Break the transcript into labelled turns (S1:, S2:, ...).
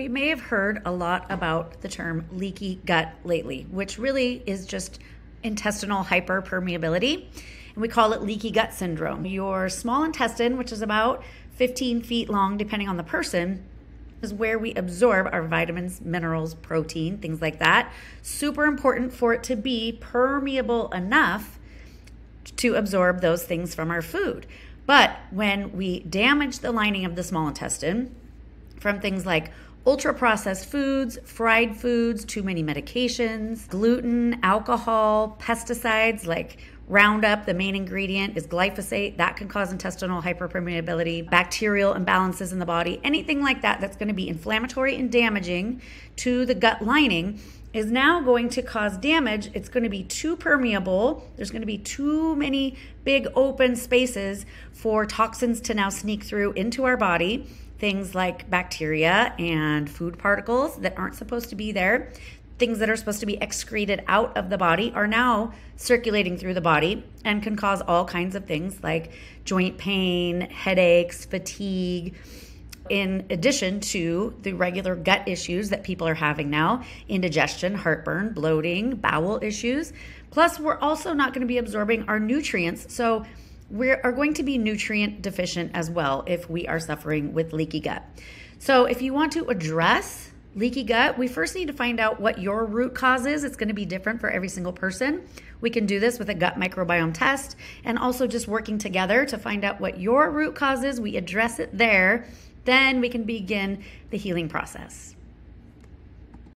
S1: You may have heard a lot about the term leaky gut lately, which really is just intestinal hyperpermeability. And we call it leaky gut syndrome. Your small intestine, which is about 15 feet long, depending on the person, is where we absorb our vitamins, minerals, protein, things like that. Super important for it to be permeable enough to absorb those things from our food. But when we damage the lining of the small intestine from things like ultra processed foods, fried foods, too many medications, gluten, alcohol, pesticides like Roundup, the main ingredient is glyphosate. That can cause intestinal hyperpermeability, bacterial imbalances in the body, anything like that that's going to be inflammatory and damaging to the gut lining is now going to cause damage. It's going to be too permeable. There's going to be too many big open spaces for toxins to now sneak through into our body things like bacteria and food particles that aren't supposed to be there. Things that are supposed to be excreted out of the body are now circulating through the body and can cause all kinds of things like joint pain, headaches, fatigue, in addition to the regular gut issues that people are having now indigestion, heartburn, bloating, bowel issues. Plus, we're also not going to be absorbing our nutrients. So, we are going to be nutrient deficient as well if we are suffering with leaky gut. So, if you want to address leaky gut, we first need to find out what your root cause is. It's going to be different for every single person. We can do this with a gut microbiome test and also just working together to find out what your root cause is. We address it there, then we can begin the healing process.